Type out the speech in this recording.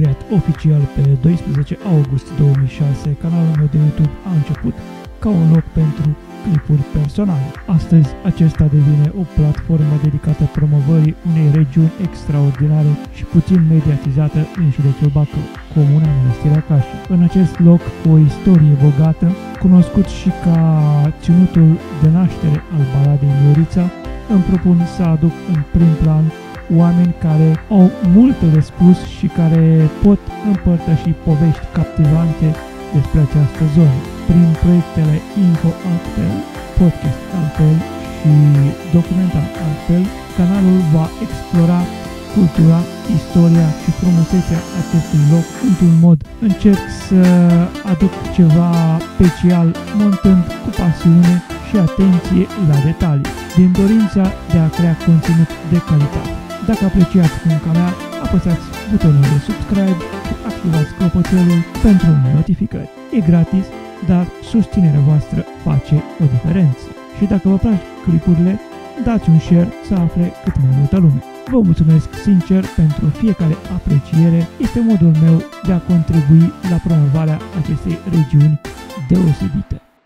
Creat oficial pe 12 august 2006, canalul meu de YouTube a început ca un loc pentru clipuri personale. Astăzi, acesta devine o platformă dedicată promovării unei regiuni extraordinare și puțin mediatizată în județul Bacău, comuna Mănăstirea Cașa. În acest loc, cu o istorie bogată, cunoscut și ca ținutul de naștere al baladei Miorița, îmi propun să aduc în prim plan oameni care au multe de spus și care pot împărtăși povești captivante despre această zonă. Prin proiectele Info Altfel, Podcast Altfel și Documentar Altfel, canalul va explora cultura, istoria și frumusețea acestui loc într-un mod. Încerc să aduc ceva special, montând cu pasiune și atenție la detalii, din dorința de a crea conținut de calitate. Dacă apreciați munca mea, apăsați butonul de subscribe și activați clopoțelul pentru notificări. E gratis, dar susținerea voastră face o diferență. Și dacă vă plac clipurile, dați un share să afle cât mai multă lume. Vă mulțumesc sincer pentru fiecare apreciere, este modul meu de a contribui la promovarea acestei regiuni deosebite.